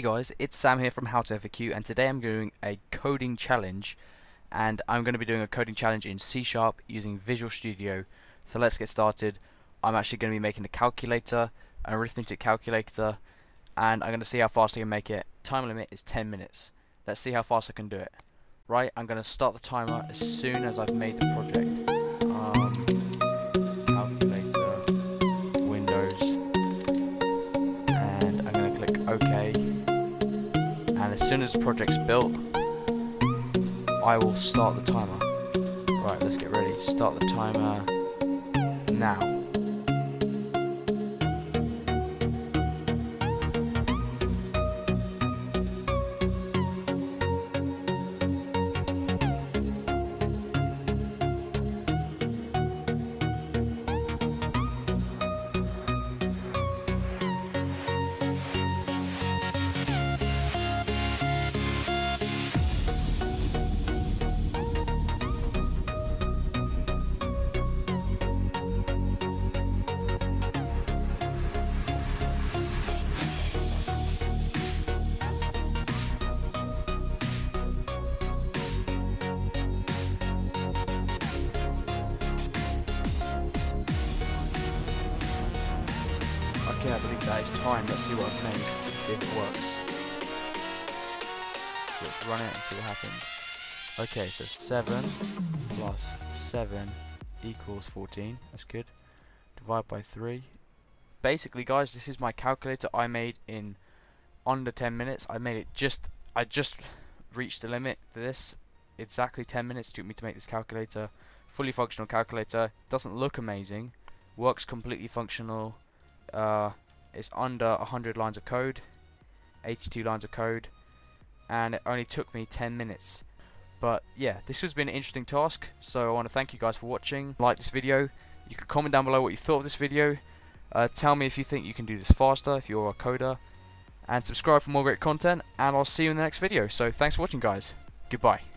guys, it's Sam here from How to FAQ and today I'm doing a coding challenge and I'm going to be doing a coding challenge in C Sharp using Visual Studio. So let's get started. I'm actually going to be making a calculator, an arithmetic calculator and I'm going to see how fast I can make it. Time limit is 10 minutes. Let's see how fast I can do it. Right, I'm going to start the timer as soon as I've made the project. Um, as soon as the project's built, I will start the timer. Right, let's get ready. Start the timer now. Okay, I believe that is time. Let's see what I've made. Let's see if it works. Let's run it and see what happens. Okay, so 7 plus 7 equals 14. That's good. Divide by 3. Basically, guys, this is my calculator I made in under 10 minutes. I made it just, I just reached the limit this. Exactly 10 minutes took me to make this calculator. Fully functional calculator. Doesn't look amazing. Works completely functional uh, it's under 100 lines of code, 82 lines of code, and it only took me 10 minutes. But yeah, this has been an interesting task, so I want to thank you guys for watching. Like this video, you can comment down below what you thought of this video. Uh, tell me if you think you can do this faster, if you're a coder, and subscribe for more great content, and I'll see you in the next video. So thanks for watching guys, goodbye.